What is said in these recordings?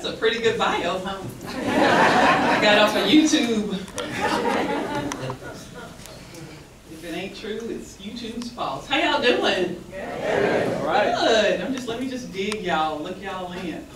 That's a pretty good bio, huh? I got off of YouTube. If it ain't true, it's YouTube's fault. How y'all doing? All right. Good. I'm just let me just dig y'all, look y'all in.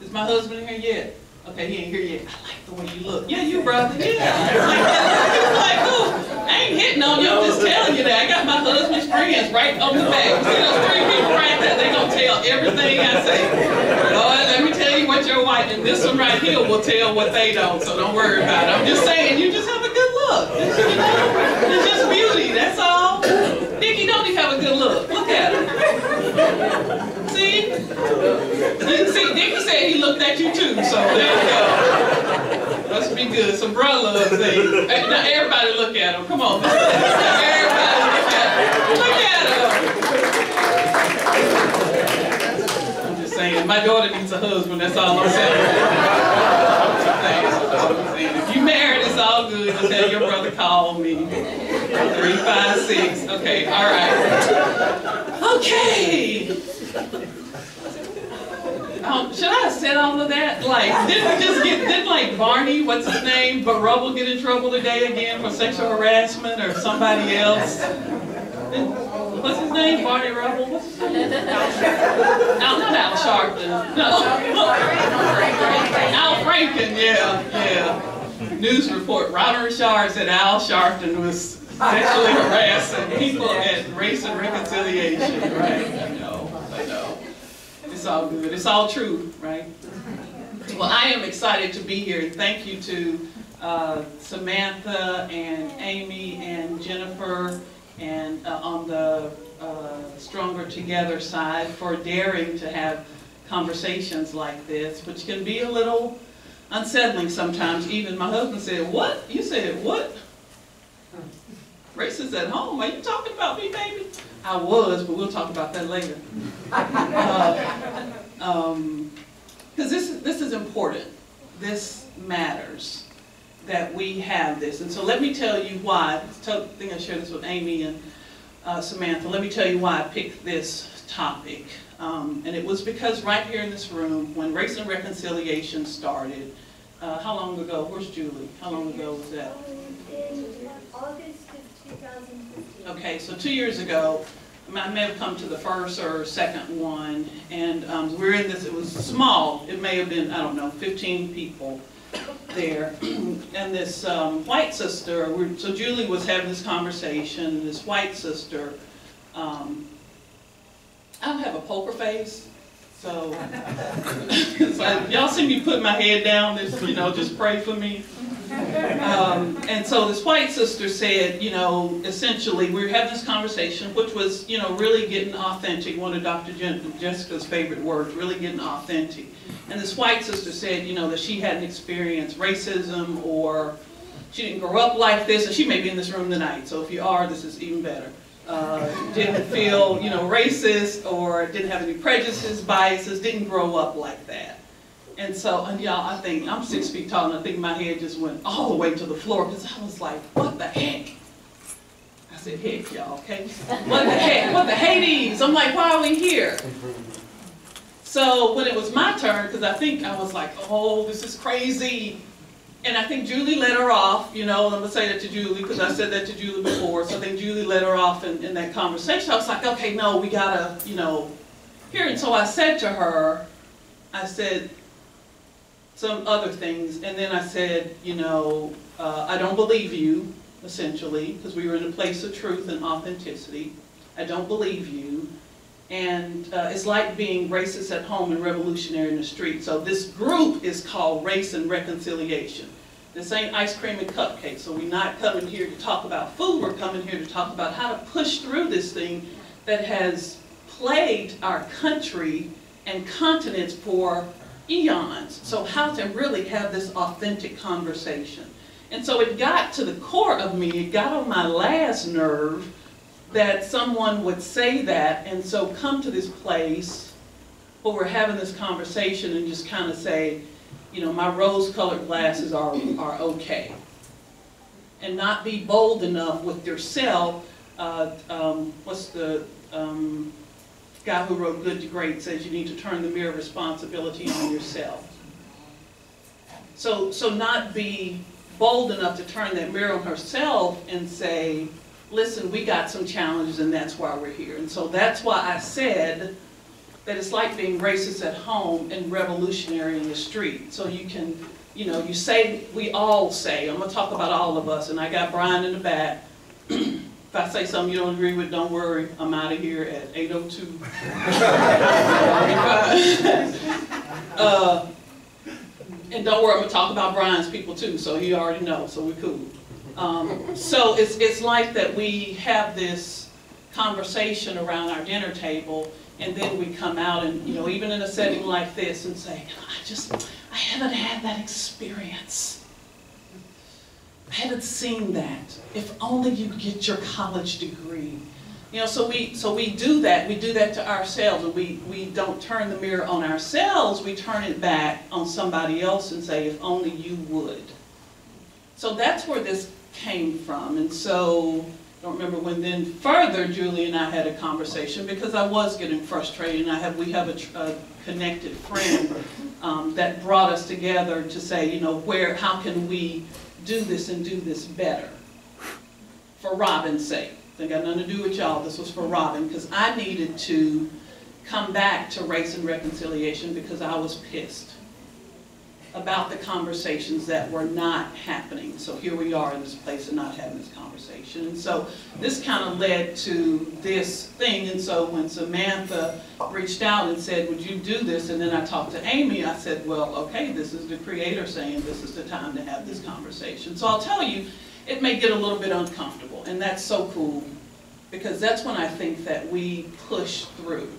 Is my husband in here yet? Okay, he ain't here yet. I like the way you look. Yeah, you brother. Yeah. He's like, who? I ain't hitting on you. I'm just telling you that. I got my husband's friends right on the back. See those three people right there? They gonna tell everything I say. Lord, let me tell you what your wife and this one right here will tell what they don't. So don't worry about it. I'm just saying, you just have a good look. It's, just beauty. That's all. Nikki, don't you have a good look? Look at her. See? You see, Dickie said he looked at you too, so there you go. Must be good. Some bro love eh? thing. Hey, now everybody look at him. Come on. Everybody look at him. Look at him. I'm just saying, my daughter needs a husband, that's all I'm saying. If you married, it's all good. Just tell your brother call me. Three, five, six. Okay, all right. Okay. Um, should I have said all of that? Like, didn't we just get, didn't like Barney, what's his name, but Rubble get in trouble today again for sexual harassment or somebody else? What's his name? Barney Rubble? What's his name? Al, not Al Sharpton. No. Al Franken, yeah, yeah. News report, Robin Reshard said Al Sharpton was sexually harassing people at Race and Reconciliation, right? I know, I know. It's all good. It's all true, right? Well, I am excited to be here. Thank you to uh, Samantha and Amy and Jennifer and uh, on the uh, Stronger Together side for daring to have conversations like this, which can be a little unsettling sometimes. Even my husband said, "What? You said what?" Racist at home? Are you talking about me, baby? I was, but we'll talk about that later. Uh, um, because this this is important. This matters that we have this, and so let me tell you why. I think I shared this with Amy and uh, Samantha. Let me tell you why I picked this topic, um, and it was because right here in this room, when Race and Reconciliation started, uh, how long ago? Where's Julie? How long ago was that? In August of 2015. Okay, so two years ago, I may have come to the first or second one, and um, we're in this, it was small, it may have been, I don't know, 15 people there. And this um, white sister, so Julie was having this conversation, this white sister, um, I don't have a poker face, so, so y'all see me put my head down, this, you know, just pray for me. Um, and so this white sister said, you know, essentially, we were having this conversation, which was, you know, really getting authentic, one of Dr. Jen- Jessica's favorite words, really getting authentic. And this white sister said, you know, that she hadn't experienced racism or she didn't grow up like this, and she may be in this room tonight, so if you are, this is even better. Uh, didn't feel, you know, racist or didn't have any prejudices, biases, didn't grow up like that. And so, and y'all, I think, I'm six feet tall, and I think my head just went all the way to the floor, because I was like, what the heck? I said, heck, y'all, okay? What the heck? What the Hades? I'm like, why are we here? So when it was my turn, because I think I was like, oh, this is crazy. And I think Julie let her off, you know, I'm gonna say that to Julie, because I said that to Julie before, so I think Julie let her off in, in that conversation. I was like, okay, no, we gotta, you know, here. And so I said to her, I said, some other things, and then I said, you know, uh, I don't believe you, essentially, because we were in a place of truth and authenticity. I don't believe you, and uh, it's like being racist at home and revolutionary in the street. So this group is called Race and Reconciliation. This ain't ice cream and cupcakes, so we're not coming here to talk about food, we're coming here to talk about how to push through this thing that has plagued our country and continents for eons. So how to really have this authentic conversation. And so it got to the core of me, it got on my last nerve that someone would say that and so come to this place where we're having this conversation and just kind of say, you know, my rose-colored glasses are, are okay. And not be bold enough with yourself, uh, um, what's the, um, guy who wrote Good to Great says you need to turn the mirror responsibility on yourself. So, so not be bold enough to turn that mirror on herself and say, listen, we got some challenges and that's why we're here. And so that's why I said that it's like being racist at home and revolutionary in the street. So you can, you know, you say, we all say, I'm gonna talk about all of us, and I got Brian in the back. If I say something you don't agree with, don't worry, I'm out of here at eight oh two. Uh, And don't worry, I'm gonna talk about Brian's people too, so he already knows, so we're cool. Um, so it's, it's like that we have this conversation around our dinner table, and then we come out and, you know, even in a setting like this and say, I just, I haven't had that experience. I haven't seen that. If only you get your college degree. You know, so we, so we do that, we do that to ourselves, and we, we don't turn the mirror on ourselves, we turn it back on somebody else and say, if only you would. So that's where this came from, and so, I don't remember when then further Julie and I had a conversation, because I was getting frustrated, and I have, we have a, a connected friend um, that brought us together to say, you know, where, how can we do this and do this better? For Robin's sake. It got nothing to do with y'all, this was for Robin, because I needed to come back to race and reconciliation because I was pissed about the conversations that were not happening. So here we are in this place and not having this conversation. And so this kind of led to this thing. And so when Samantha reached out and said, would you do this? And then I talked to Amy, I said, well, okay, this is the creator saying this is the time to have this conversation. So I'll tell you, it may get a little bit uncomfortable, and that's so cool, because that's when I think that we push through.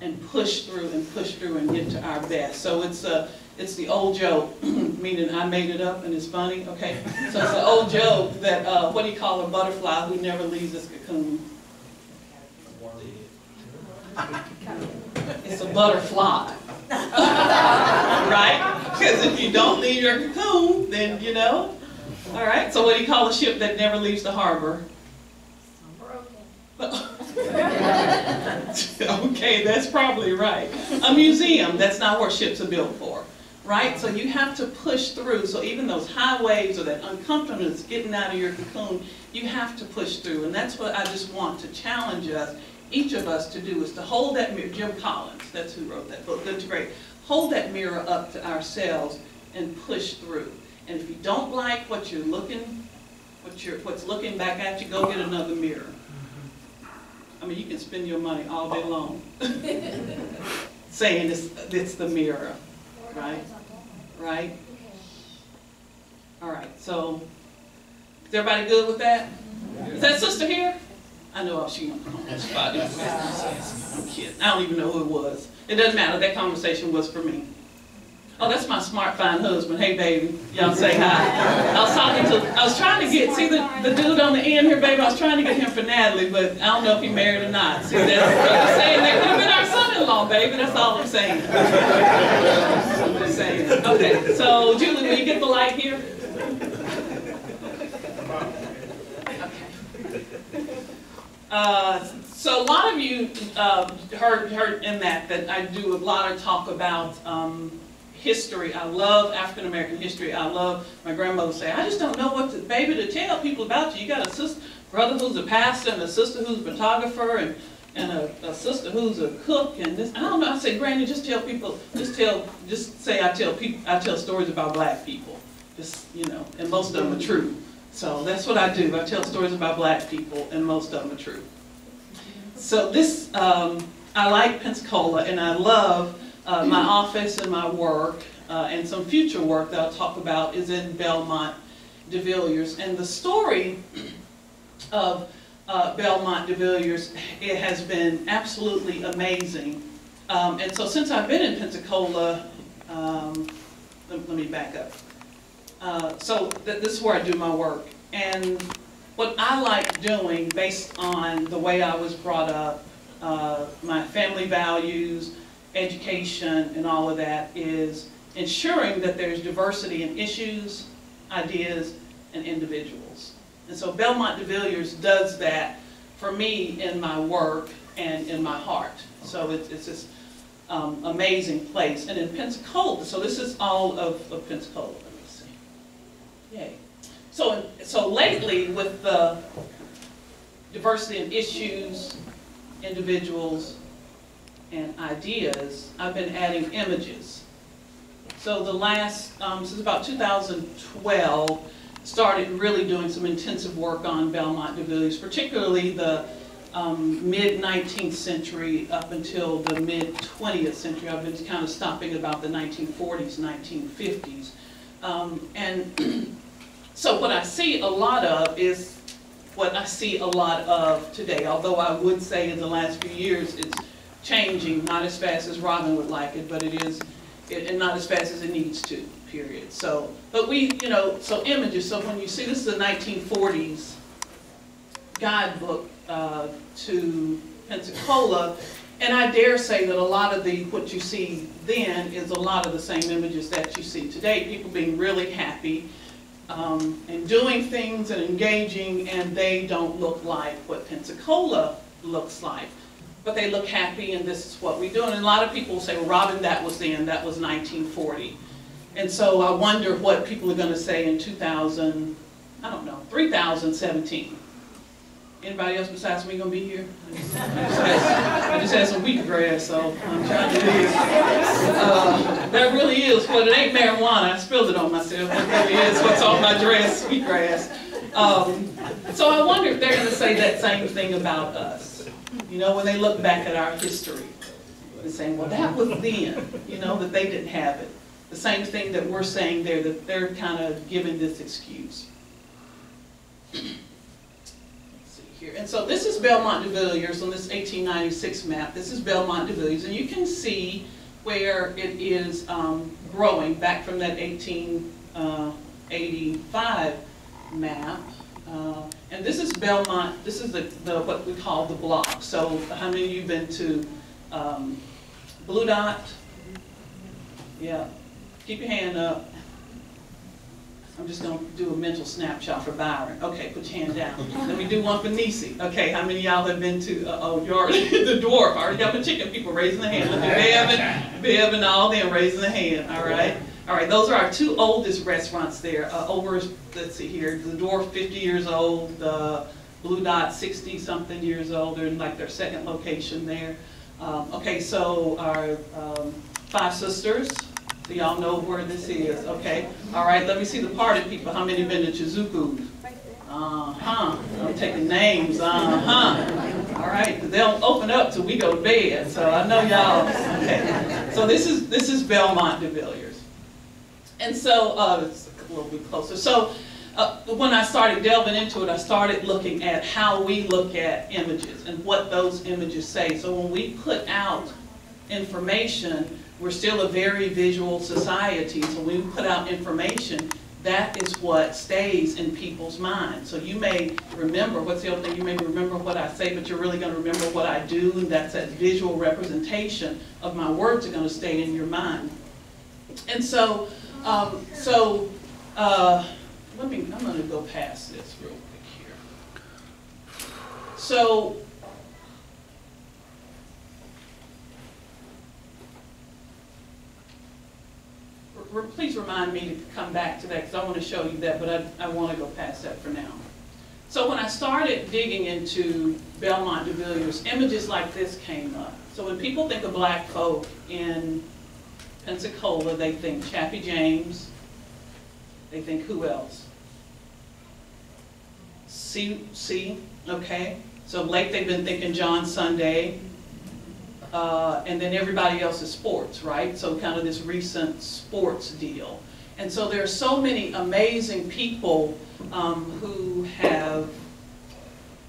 And push through and push through and get to our best. So it's a, it's the old joke, meaning I made it up and it's funny, okay? So it's the old joke that, uh, what do you call a butterfly who never leaves its cocoon? It's a butterfly. right? Because if you don't leave your cocoon, then you know. All right. So what do you call a ship that never leaves the harbor? okay, that's probably right. A museum, that's not what ships are built for, right? So you have to push through. So even those high waves or that uncomfortableness getting out of your cocoon, you have to push through. And that's what I just want to challenge us, each of us to do, is to hold that mirror. Jim Collins, that's who wrote that book, Good to Great. Hold that mirror up to ourselves and push through. And if you don't like what you're looking, what you're, what's looking back at you, go get another mirror. I mean, you can spend your money all day long saying it's, it's the mirror, right? Right? All right, so, is everybody good with that? Is that sister here? I know she the spot. I'm kidding. I don't even know who it was. It doesn't matter. That conversation was for me. Oh, that's my smart, fine husband. Hey, baby. Y'all say hi. I was talking to, I was trying to get, see the, the dude on the end here, baby? I was trying to get him for Natalie, but I don't know if he married or not. See, that's, I'm saying that could have been our son-in-law, baby. That's all I'm saying. I'm just saying. Okay, so Julie, will you get the light here? Uh, so a lot of you uh, heard, heard in that that I do a lot of talk about um, history. I love African American history. I love my grandmother say, I just don't know what to, baby to tell people about you. You got a sister, brother who's a pastor and a sister who's a photographer and and a, a sister who's a cook and this. I don't know. I say, Granny, just tell people. Just tell. Just say I tell people. I tell stories about black people. Just you know, and most of them are true. So that's what I do. I tell stories about black people, and most of them are true. So this, um, I like Pensacola, and I love uh, my office and my work, uh, and some future work that I'll talk about is in Belmont de Villiers. And the story of uh, Belmont de Villiers, it has been absolutely amazing. Um, and so since I've been in Pensacola, um, let, let me back up. Uh, so th this is where I do my work. And what I like doing based on the way I was brought up, uh, my family values, education, and all of that is ensuring that there's diversity in issues, ideas, and individuals. And so Belmont de Villiers does that for me in my work. and in my heart. So it's, it's this um, amazing place. And in Pensacola, so this is all of, of Pensacola, let me see. Yay. So, so lately with the diversity of issues, individuals, and ideas, I've been adding images. So the last, um, since about 2012, started really doing some intensive work on Belmont de particularly the um, mid-19th century up until the mid-20th century. I've been kind of stopping about the 1940s, 1950s. Um, and so what I see a lot of is what I see a lot of today, although I would say in the last few years it's changing, not as fast as Robin would like it, but it is, it- and not as fast as it needs to, period. So, but we, you know, so images, so when you see, this is the 1940s guidebook uh, to Pensacola, and I dare say that a lot of the, what you see then is a lot of the same images that you see today, people being really happy, um, and doing things and engaging, and they don't look like what Pensacola looks like. But they look happy, and this is what we do. And a lot of people say, well, Robin, that was then, that was 1940. And so I wonder what people are gonna say in 2000, I don't know, 3017. Anybody else besides me gonna be here? I just I just had some wheatgrass, so I'm trying to live. Uh, That really is, well, it ain't marijuana, I spilled it on myself, that really is what's on my dress, wheatgrass. Um, So I wonder if they're gonna say that same thing about us, you know, when they look back at our history. And saying, well, that was then, you know, that they didn't have it. The same thing that we're saying there, that they're kind of giving this excuse. Let's see here. And so this is Belmont de Villiers on this 1896 map. This is Belmont de Villiers, and you can see where it is um, growing back from that 1885 map. Uh, And this is Belmont, this is the, the, what we call the block. So how many of you been to um, Blue Dot? Yeah, keep your hand up. I'm just gonna do a mental snapshot for Byron. Okay, put your hand down. Let me do one for Nisi. Okay, how many y'all have been to, uh, oh, you already, the dwarf, already got my chicken people raising their hand. Bev and, Bev and all them raising their hand, all right? All right, those are our two oldest restaurants there. Uh, over, let's see here, the dwarf fifty years old, the Blue Dot sixty-something years old. They're in like their second location there. Um, okay, so our, um, Five Sisters, do y'all know where this is? Okay, all right, let me see the party people. How many been to Chizuko? Uh-huh, I'm taking names, uh-huh. All right, they'll open up till we go to bed, so I know y'all, okay. So this is, this is Belmont de Villiers. And so, uh, it's a little bit closer. So, uh, when I started delving into it, I started looking at how we look at images and what those images say. So when we put out information, we're still a very visual society, so when we put out information, that is what stays in people's minds. So you may remember, what's the other thing, you may remember what I say, but you're really gonna remember what I do, and that's that visual representation of my words are gonna stay in your mind. And so, um, so, uh, let me, I'm gonna go past this real quick here. So, please remind me to come back to that, because I want to show you that, but I, I want to go past that for now. So when I started digging into Belmont de Villiers, images like this came up. So when people think of black folk in Pensacola, they think Chappie James, they think who else? See, see, okay? So late they've been thinking John Sunday, uh, and then everybody else is sports, right? So kind of this recent sports deal. And so there are so many amazing people um, who have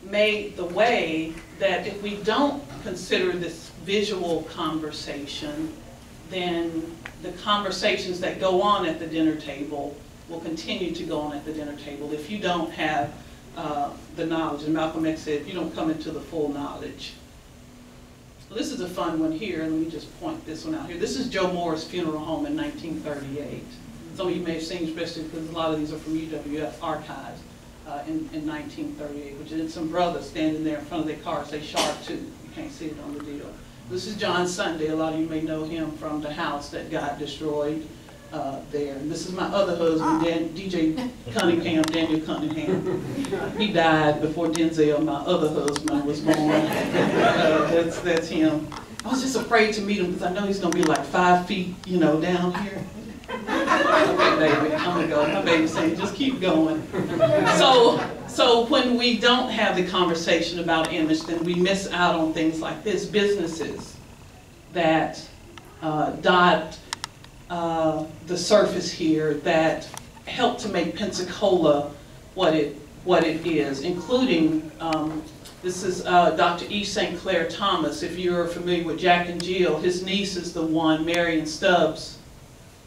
made the way that if we don't consider this visual conversation, then the conversations that go on at the dinner table will continue to go on at the dinner table if you don't have uh, the knowledge. And Malcolm X said, if you don't come into the full knowledge. Well, This is a fun one here, and let me just point this one out here. This is Joe Moore's funeral home in 1938. Some of you may have seen, especially because a lot of these are from UWF archives uh, in, in 1938, which is some brothers standing there in front of their car say sharp two. You can't see it on the deal. This is John Sunday, a lot of you may know him from the house that got destroyed uh, there. And this is my other husband, Dan, DJ Cunningham, Daniel Cunningham. He died before Denzel, my other husband, was born. Uh, That's, that's him. I was just afraid to meet him because I know he's gonna be like five feet, you know, down here. Okay, baby, I'm gonna go. My baby's saying, just keep going. So, so when we don't have the conversation about image, then we miss out on things like this. Businesses that uh, dot uh, the surface here that help to make Pensacola what it, what it is, including, um, this is uh, Dr. E. St. Clair Thomas. If you're familiar with Jack and Jill, his niece is the one, Marion Stubbs.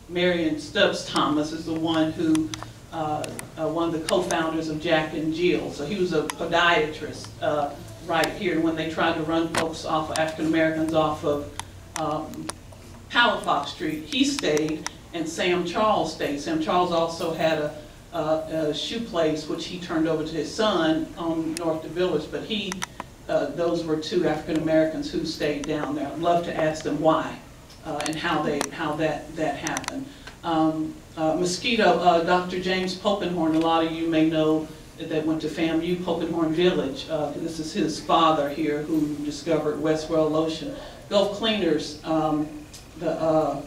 Marion Stubbs Thomas is the one who, uh, uh, one of the co-founders of Jack and Jill. So he was a podiatrist uh, right here. And when they tried to run folks off, African Americans off of um, Palafox Street, he stayed, and Sam Charles stayed. Sam Charles also had a, a, a shoe place which he turned over to his son on North the Village, but he, uh, those were two African Americans who stayed down there. I'd love to ask them why uh, and how they, how that, that happened. Um, uh, Mosquito, uh, Dr. James Popenhorn, a lot of you may know that went to FAMU Popenhorn Village. Uh, this is his father here who discovered Westwell lotion. Gulf Cleaners, um, the, uh,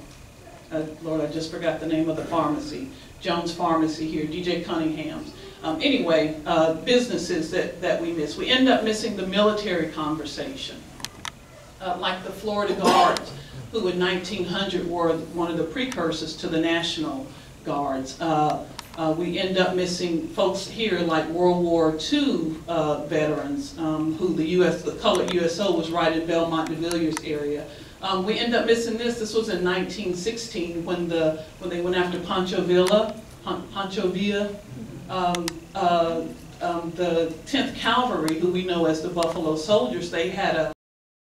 uh, Lord, I just forgot the name of the pharmacy. Jones Pharmacy here, DJ Cunningham's. Um, anyway, uh, businesses that, that we miss. We end up missing the military conversation. Uh, like the Florida Guards, who in 1900 were one of the precursors to the National Guards. Uh, uh, we end up missing folks here like World War II uh, veterans, um, who the U.S. the colored USO was right in Belmont de Villiers area. Um, we end up missing this. This was in 1916 when the when they went after Pancho Villa, Pan, Pancho Villa. Um, uh, um, the 10th Cavalry, who we know as the Buffalo Soldiers, they had a